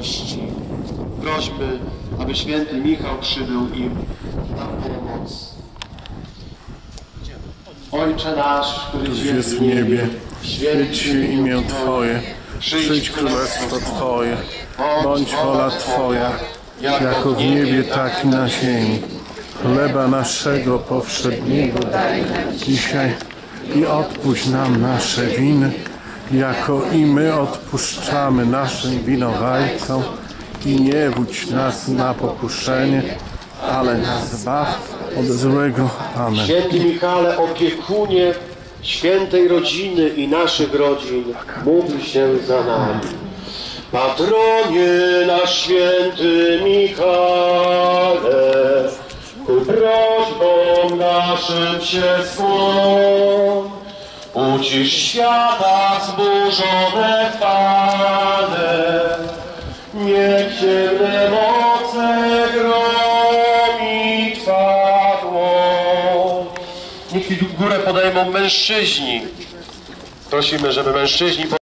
gości. Prośmy, aby święty Michał przybył im na pomoc. Ojcze nasz, któryś jest w niebie, świeć się imię Twoje, przyjdź królestwo Twoje, bądź wola Twoja, jako w niebie, tak i na ziemi. Chleba naszego powszedniego daj dzisiaj i odpuść nam nasze winy, jako i my odpuszczamy naszym winowajcom i nie wódź nas na pokuszenie, ale nas zbaw od złego. Amen. Święty Michale, opiekunie świętej rodziny i naszych rodzin, módl się za nami. Patronie nasz święty Michale, ku prośbom naszym się skłon. Ucisz świata zburzone fale, niech ciemne moce gromi Twa. Niech w górę podejmą mężczyźni. Prosimy, żeby mężczyźni